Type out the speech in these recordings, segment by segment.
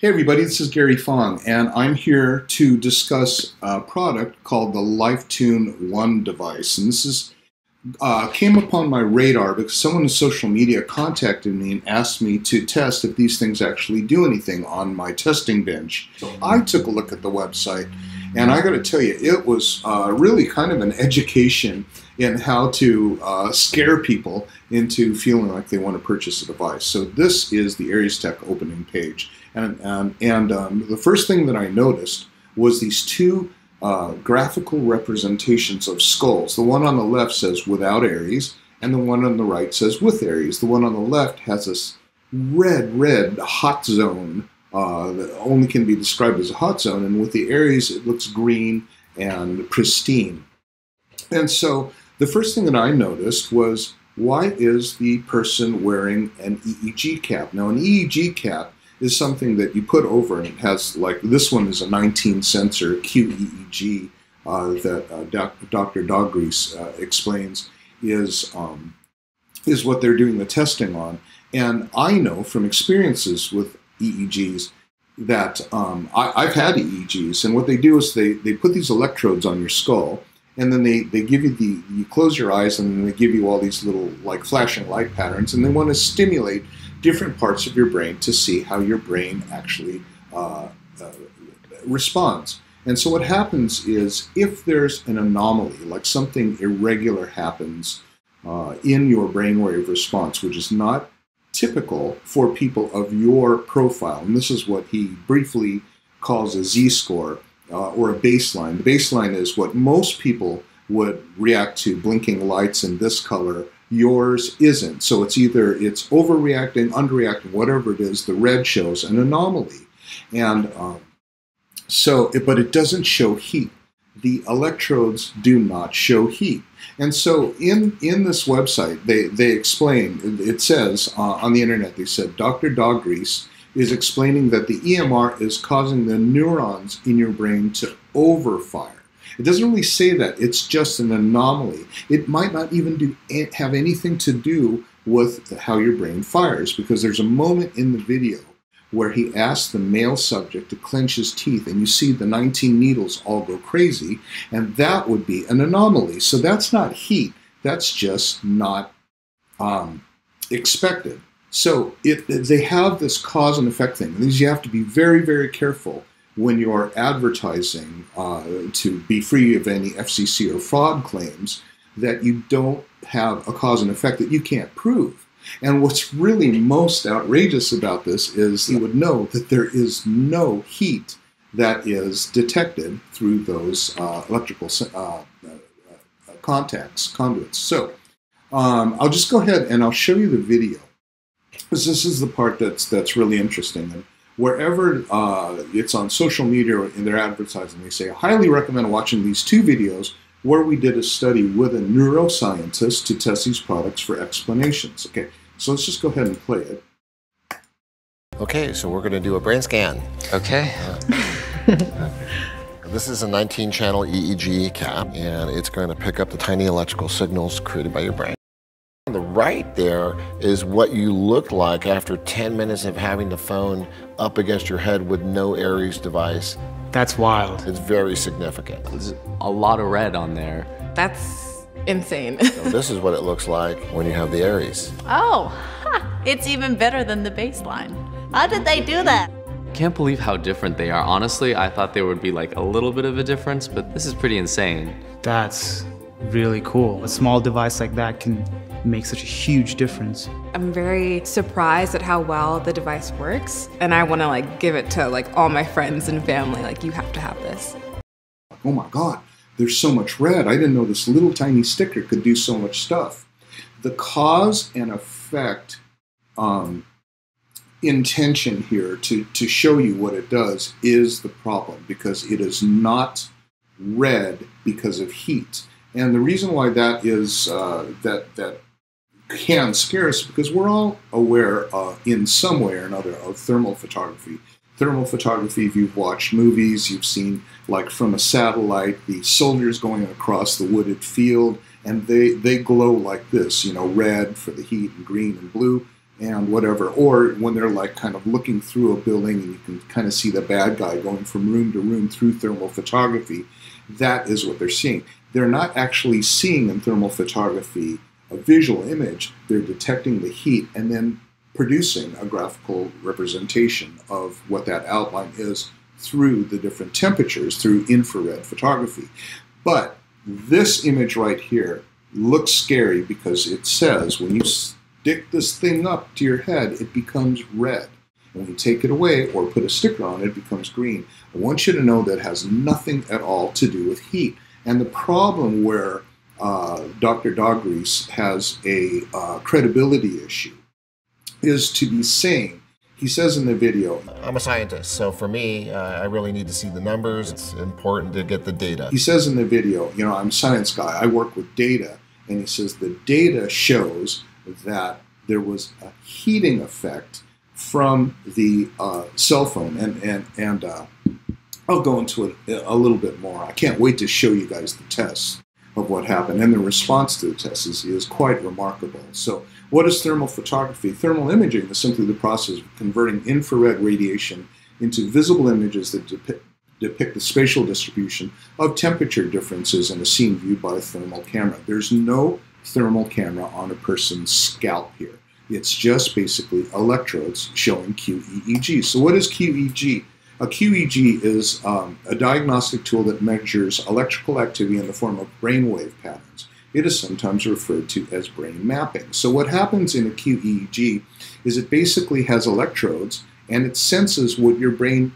Hey everybody, this is Gary Fong, and I'm here to discuss a product called the LifeTune One device. And this is uh, came upon my radar because someone in social media contacted me and asked me to test if these things actually do anything on my testing bench. So I took a look at the website, and I got to tell you, it was uh, really kind of an education in how to uh, scare people into feeling like they want to purchase a device. So this is the Aires Tech opening page. And, and, and um, the first thing that I noticed was these two uh, graphical representations of skulls. The one on the left says without Aires, and the one on the right says with Aires. The one on the left has this red, red hot zone uh, that only can be described as a hot zone, and with the Aires, it looks green and pristine. And so the first thing that I noticed was why is the person wearing an EEG cap? Now, an EEG cap is something that you put over, and it has like this one is a 19 sensor QEEG uh, that uh, doc, Dr. Dogris uh, explains is um, is what they're doing the testing on. And I know from experiences with EEGs that um, I, have had EEGs, and what they do is they, they put these electrodes on your skull, and then they, they give you the you close your eyes and then they give you all these little like flashing light patterns and they want to stimulate different parts of your brain to see how your brain actually uh, uh, responds and so what happens is if there's an anomaly like something irregular happens uh, in your brainwave response which is not typical for people of your profile and this is what he briefly calls a z-score uh, or a baseline. The baseline is what most people would react to blinking lights in this color. Yours isn't. So it's either it's overreacting, underreacting, whatever it is. The red shows an anomaly, and um, so but it doesn't show heat. The electrodes do not show heat. And so in, in this website, they, they explain, it says uh, on the internet, they said Dr. Dogris is explaining that the EMR is causing the neurons in your brain to overfire. It doesn't really say that. It's just an anomaly. It might not even do have anything to do with how your brain fires because there's a moment in the video where he asks the male subject to clench his teeth and you see the 19 needles all go crazy and that would be an anomaly. So that's not heat. That's just not um, expected. So it, they have this cause and effect thing. These you have to be very, very careful when you're advertising uh, to be free of any FCC or fraud claims that you don't have a cause and effect that you can't prove. And what's really most outrageous about this is you would know that there is no heat that is detected through those uh, electrical uh, uh, contacts, conduits. So um, I'll just go ahead and I'll show you the video because this is the part that's that's really interesting. And wherever uh, it's on social media in their advertising, they say, I highly recommend watching these two videos where we did a study with a neuroscientist to test these products for explanations. Okay, so let's just go ahead and play it. Okay, so we're going to do a brain scan. Okay. Uh, this is a 19 channel EEG cap, and it's going to pick up the tiny electrical signals created by your brain. On the right there is what you look like after 10 minutes of having the phone up against your head with no Aires device. That's wild. It's very significant. There's a lot of red on there. That's insane. so this is what it looks like when you have the Aires. Oh, ha, it's even better than the baseline. How did they do that? Can't believe how different they are. Honestly, I thought there would be like a little bit of a difference, but this is pretty insane. That's really cool. A small device like that can make such a huge difference. I'm very surprised at how well the device works, and I want to like give it to like all my friends and family. Like, you have to have this. Oh my God, there's so much red. I didn't know this little tiny sticker could do so much stuff. The cause and effect um, intention here to, to show you what it does is the problem because it is not red because of heat. And the reason why that is uh, that that can scare us because we're all aware uh, in some way or another of thermal photography. Thermal photography, if you've watched movies, you've seen like from a satellite, the soldiers going across the wooded field, and they, they glow like this, you know, red for the heat and green and blue. and whatever. Or when they're like kind of looking through a building and you can kind of see the bad guy going from room to room through thermal photography, that is what they're seeing. They're not actually seeing in thermal photography a visual image, they're detecting the heat and then producing a graphical representation of what that outline is through the different temperatures through infrared photography. But this image right here looks scary because it says when you stick this thing up to your head, it becomes red. When you take it away or put a sticker on it, it becomes green. I want you to know that has nothing at all to do with heat. And the problem where uh, Dr. Dogris has a uh, credibility issue is to be saying, he says in the video, I'm a scientist, so for me, uh, I really need to see the numbers. It's important to get the data. He says in the video, you know, I'm a science guy, I work with data, and he says the data shows that there was a heating effect from the uh, cell phone, and and and uh, I'll go into it a little bit more. I can't wait to show you guys the tests of what happened, and the response to the tests is, is quite remarkable. So, what is thermal photography? Thermal imaging is simply the process of converting infrared radiation into visible images that depict, depict the spatial distribution of temperature differences in a scene viewed by a thermal camera. There's no thermal camera on a person's scalp here. It's just basically electrodes showing QEEG. So, what is QEG? A QEG is um, a diagnostic tool that measures electrical activity in the form of brainwave patterns. It is sometimes referred to as brain mapping. So, what happens in a QEEG is it basically has electrodes and it senses what your brain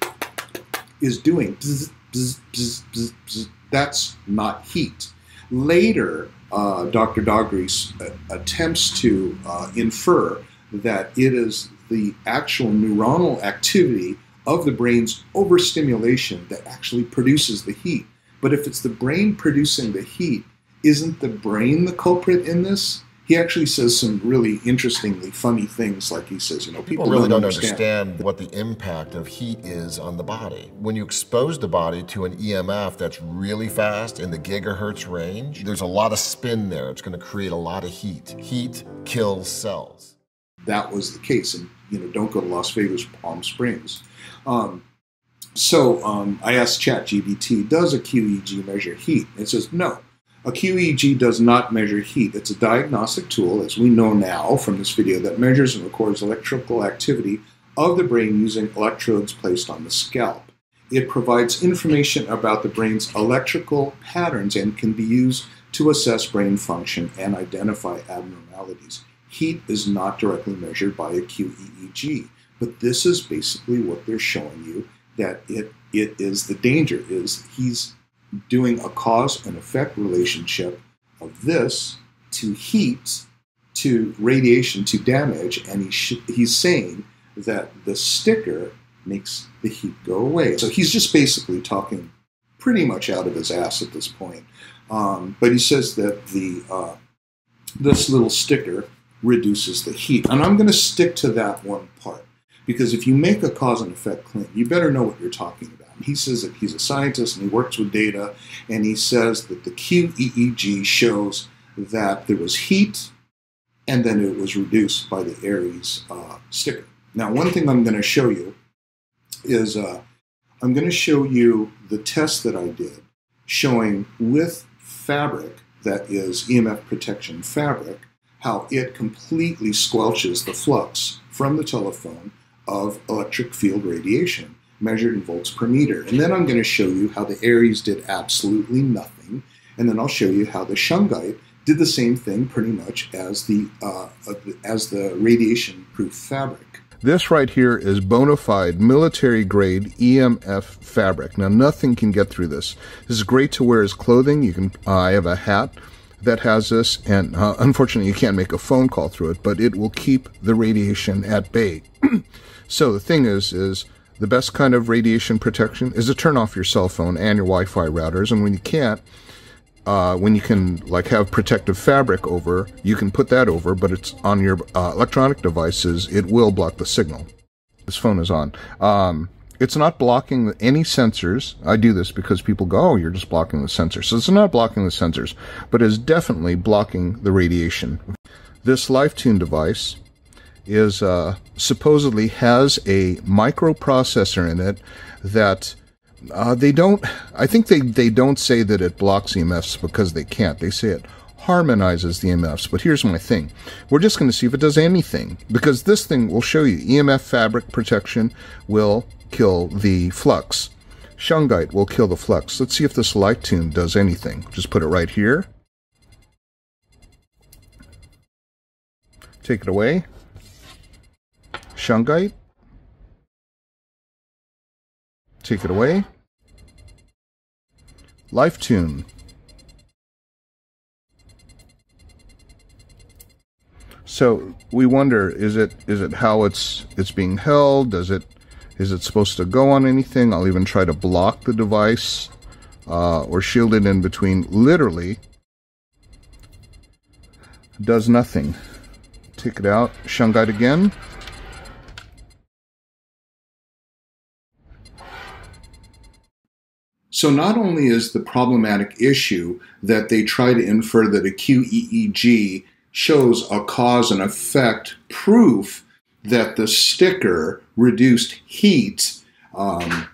is doing. Bzz, bzz, bzz, That's not heat. Later, uh, Dr. Dogris uh, attempts to uh, infer that it is the actual neuronal activity of the brain's overstimulation that actually produces the heat. But if it's the brain producing the heat, isn't the brain the culprit in this? he actually says some really interestingly funny things. Like he says, you know, people, people really don't, don't understand. understand. what the impact of heat is on the body. When you expose the body to an EMF that's really fast in the gigahertz range, there's a lot of spin there. It's going to create a lot of heat. Heat kills cells. That was the case, and you know, don't go to Las Vegas, Palm Springs. Um, so um, I asked ChatGPT, does a QEG measure heat? It says no. A QEG does not measure heat. It's a diagnostic tool, as we know now from this video, that measures and records electrical activity of the brain using electrodes placed on the scalp. It provides information about the brain's electrical patterns and can be used to assess brain function and identify abnormalities. Heat is not directly measured by a QEEG, but this is basically what they're showing you that it it is the danger is he's doing a cause and effect relationship of this to heat, to radiation, to damage, and he he's saying that the sticker makes the heat go away. So he's just basically talking pretty much out of his ass at this point. Um, but he says that the uh, this little sticker reduces the heat, and I'm going to stick to that one part because if you make a cause and effect claim, you better know what you're talking about. He says that he's a scientist and he works with data, and he says that the QEEG shows that there was heat and then it was reduced by the Aires uh, sticker. Now, one thing I'm going to show you is uh, I'm going to show you the test that I did showing with fabric that is EMF protection fabric how it completely squelches the flux from the telephone of electric field radiation measured in volts per meter. And then I'm going to show you how the Aires did absolutely nothing. And then I'll show you how the Shungite did the same thing pretty much as the, uh, as the radiation proof fabric. This right here is bona fide military grade EMF fabric. Now nothing can get through this. This is great to wear as clothing. You can. Uh, I have a hat that has this, and uh, unfortunately you can't make a phone call through it, but it will keep the radiation at bay. so the thing is, is the best kind of radiation protection is to turn off your cell phone and your Wi-Fi routers. And when you can't, uh, when you can like have protective fabric over, you can put that over, but it's on your uh, electronic devices. It will block the signal. This phone is on. Um, it's not blocking any sensors. I do this because people go, oh, you're just blocking the sensors. So it's not blocking the sensors, but it's definitely blocking the radiation. This LifeTune device is uh, supposedly has a microprocessor in it that uh, they don't. I think they they don't say that it blocks EMFs because they can't. They say it harmonizes the EMFs. But here's my thing: we're just going to see if it does anything because this thing will show you EMF fabric protection will kill the flux. Shungite will kill the flux. Let's see if this light tune does anything. Just put it right here. Take it away. Shungite. Take it away. Life tune. So we wonder: is it is it how it's it's being held? Does it is it supposed to go on anything? I'll even try to block the device uh, or shield it in between. Literally, does nothing. Take it out. Shungite again. So not only is the problematic issue that they try to infer that a QEEG shows a cause and effect proof that the sticker reduced heat. Um,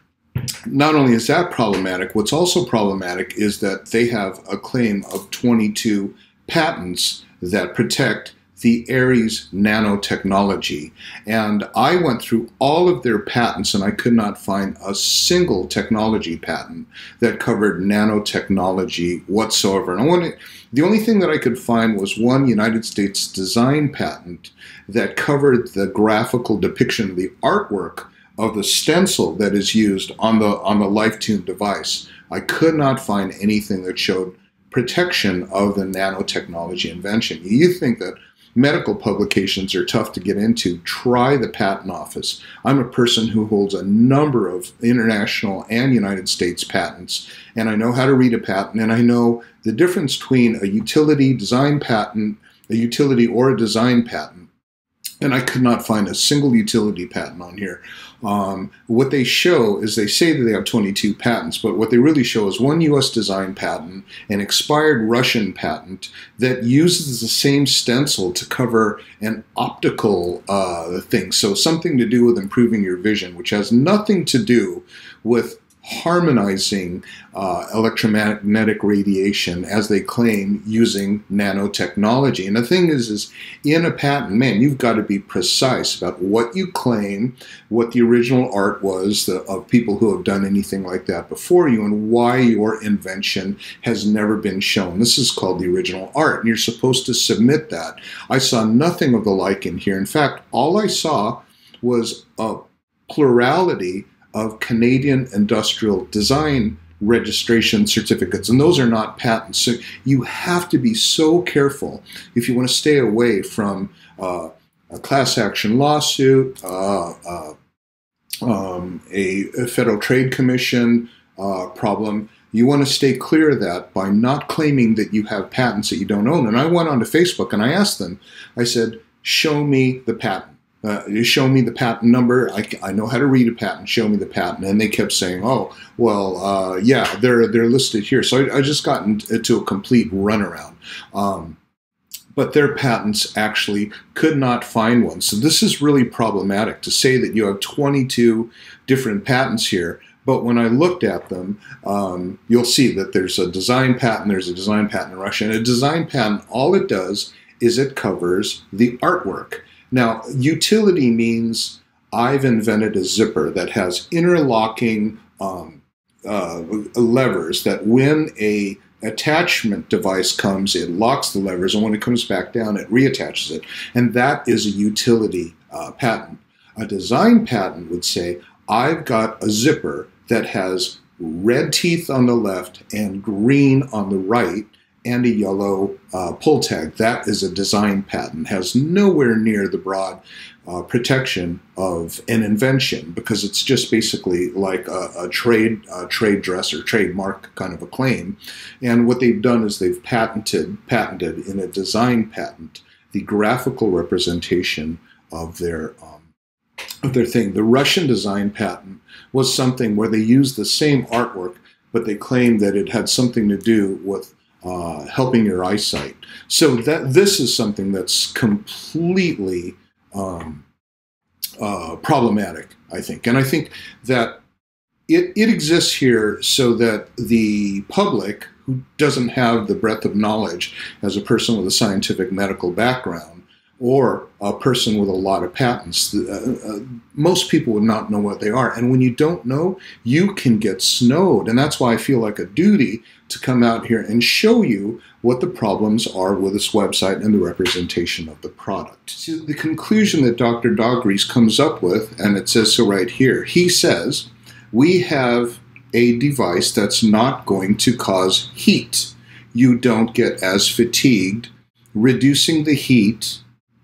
not only is that problematic, what's also problematic is that they have a claim of 22 patents that protect the Aires nanotechnology. And I went through all of their patents and I could not find a single technology patent that covered nanotechnology whatsoever. And I wanted, the only thing that I could find was one United States design patent that covered the graphical depiction of the artwork of the stencil that is used on the on the LifeTune device. I could not find anything that showed protection of the nanotechnology invention. You think that medical publications are tough to get into, try the patent office. I'm a person who holds a number of international and United States patents, and I know how to read a patent, and I know the difference between a utility design patent, a utility or a design patent. And I could not find a single utility patent on here. Um, what they show is they say that they have 22 patents, but what they really show is one US design patent, an expired Russian patent that uses the same stencil to cover an optical uh, thing. So something to do with improving your vision, which has nothing to do with harmonizing uh, electromagnetic radiation as they claim using nanotechnology. And the thing is, is in a patent, man, you've got to be precise about what you claim, what the original art was the, of people who have done anything like that before you, and why your invention has never been shown. This is called the original art, and you're supposed to submit that. I saw nothing of the like in here. In fact, all I saw was a plurality of Canadian industrial design registration certificates, and those are not patents. So you have to be so careful if you want to stay away from uh, a class action lawsuit, uh, uh, um, a, a, Federal Trade Commission uh, problem. You want to stay clear of that by not claiming that you have patents that you don't own. And I went onto Facebook and I asked them, I said, show me the patent. Uh, you show me the patent number. I, I know how to read a patent. Show me the patent. And they kept saying, "Oh, well, uh, yeah, they're they're listed here." So I, I just got into a complete runaround. Um, but their patents actually could not find one. So this is really problematic to say that you have 22 different patents here. But when I looked at them, um, you'll see that there's a design patent, there's a design patent in Russia. And a design patent, all it does is it covers the artwork. Now, utility means I've invented a zipper that has interlocking um, uh, levers that when a attachment device comes, it locks the levers, and when it comes back down, it reattaches it. And that is a utility uh, patent. A design patent would say, I've got a zipper that has red teeth on the left and green on the right, and a yellow uh, pull tag. That is a design patent, has nowhere near the broad uh, protection of an invention because it's just basically like a, a trade a trade dress or trademark kind of a claim. And what they've done is they've patented patented in a design patent the graphical representation of their um, of their thing. The Russian design patent was something where they used the same artwork, but they claimed that it had something to do with uh, helping your eyesight. So that this is something that's completely um, uh, problematic, I think. And I think that it, it exists here so that the public who doesn't have the breadth of knowledge as a person with a scientific medical background or a person with a lot of patents, uh, uh, most people would not know what they are. And when you don't know, you can get snowed. And that's why I feel like a duty to come out here and show you what the problems are with this website and the representation of the product. So the conclusion that Dr. Dogris comes up with, and it says so right here, he says, we have a device that's not going to cause heat. You don't get as fatigued, reducing the heat,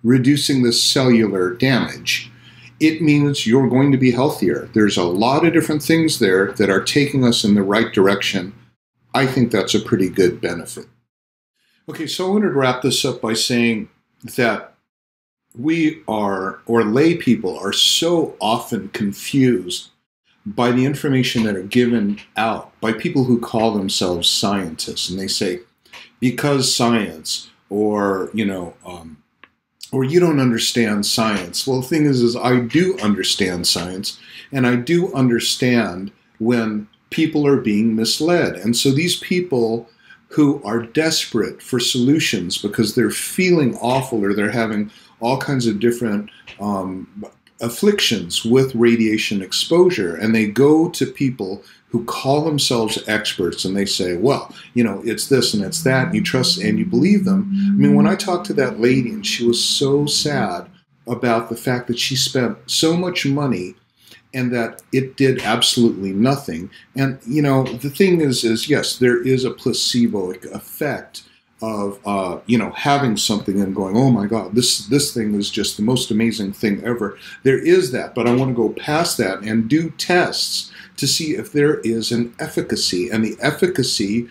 reducing the cellular damage. It means you're going to be healthier. There's a lot of different things there that are taking us in the right direction. I think that's a pretty good benefit. Okay, so I wanted to wrap this up by saying that we are, or lay people are so often confused by the information that are given out by people who call themselves scientists. And they say, because science, or, you know, um, or you don't understand science. Well, the thing is, is I do understand science, and I do understand when people are being misled. And so these people who are desperate for solutions because they're feeling awful or they're having all kinds of different um, afflictions with radiation exposure, and they go to people who call themselves experts and they say, well, you know, it's this and it's that, and you trust and you believe them. I mean, when I talked to that lady and she was so sad about the fact that she spent so much money and that it did absolutely nothing. And you know, the thing is, is yes, there is a placebo effect of uh, you know having something and going, oh my God, this this thing is just the most amazing thing ever. There is that, but I want to go past that and do tests to see if there is an efficacy, and the efficacy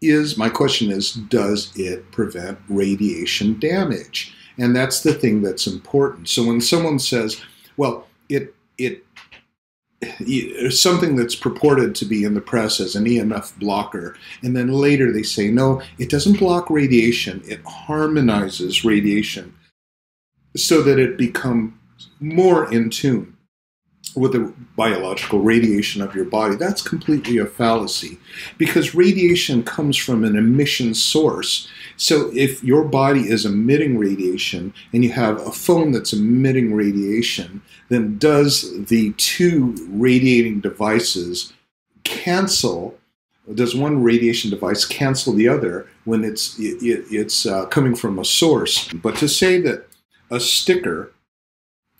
is my question is does it prevent radiation damage and that's the thing that's important so when someone says well it it something that's purported to be in the press as an EMF blocker, and then later they say, no, it doesn't block radiation, it harmonizes radiation so that it becomes more in tune with the biological radiation of your body. That's completely a fallacy because radiation comes from an emission source. So if your body is emitting radiation and you have a phone that's emitting radiation, then does the two radiating devices cancel? Does one radiation device cancel the other when it's it, it's uh, coming from a source? But to say that a sticker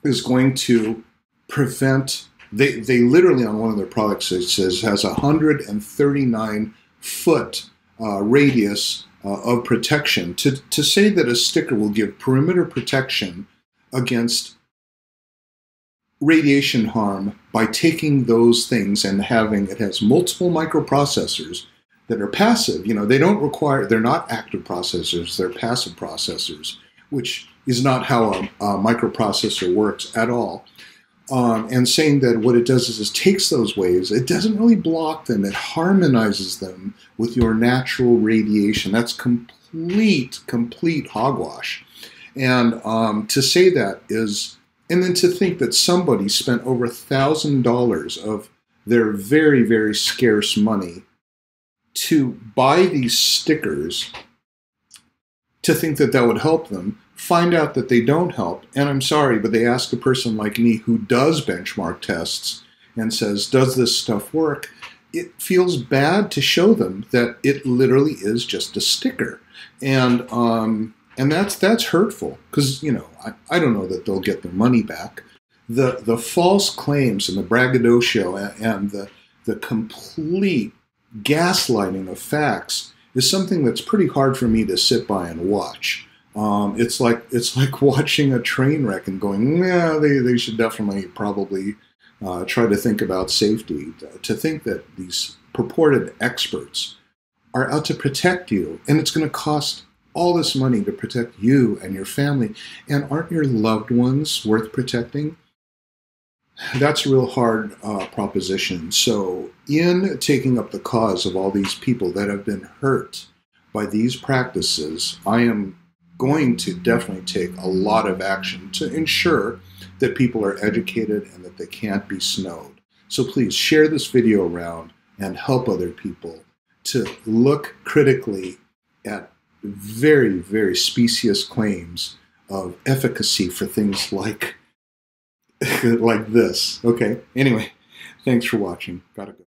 is going to prevent they they literally on one of their products it says has a 139 foot uh, radius uh, of protection. To to say that a sticker will give perimeter protection against radiation harm by taking those things and having it has multiple microprocessors that are passive. You know they don't require they're not active processors they're passive processors which is not how a, a microprocessor works at all um, and saying that what it does is it takes those waves, it doesn't really block them, it harmonizes them with your natural radiation. That's complete, complete hogwash. And um, to say that is, and then to think that somebody spent over a thousand dollars of their very, very scarce money to buy these stickers to think that that would help them find out that they don't help, and I'm sorry, but they ask a person like me who does benchmark tests and says, Does this stuff work? It feels bad to show them that it literally is just a sticker. And um, and that's that's hurtful because you know I, I don't know that they'll get their money back. The the false claims and the braggadocio and, and the the complete gaslighting of facts is something that's pretty hard for me to sit by and watch. Um, it's like it's like watching a train wreck and going, yeah, they, they should definitely probably uh, try to think about safety. To think that these purported experts are out to protect you, and it's going to cost all this money to protect you and your family, and aren't your loved ones worth protecting? That's a real hard uh, proposition. So, in taking up the cause of all these people that have been hurt by these practices, I am going to definitely take a lot of action to ensure that people are educated and that they can't be snowed. So please share this video around and help other people to look critically at very, very specious claims of efficacy for things like like this. Okay. Anyway, thanks for watching. Gotta go.